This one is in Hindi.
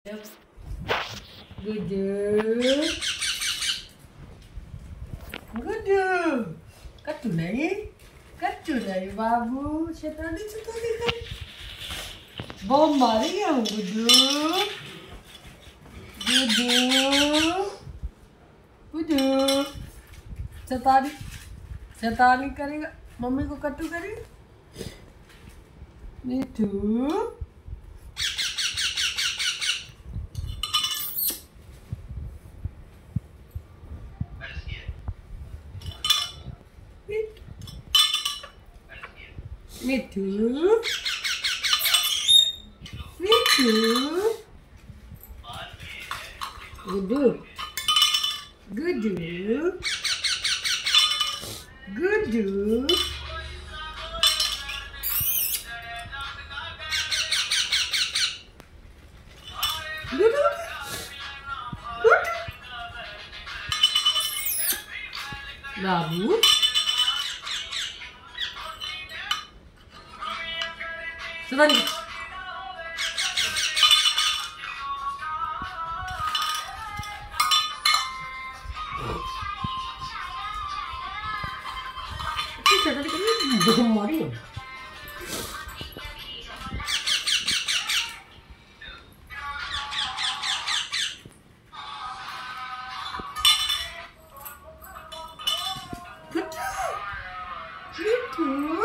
Good. Good. Katu nahi. Katu nahi babu. Shetani shetani kan. Bom मारी हूँ गुड्डू गुड्डू गुड्डू शैतानी शैतानी करेगा मम्मी को कट्टू करेगा Neetu Mitu. Mitu. Gudu. Gudu. Gudu. 下にどんまりよ。Thank you.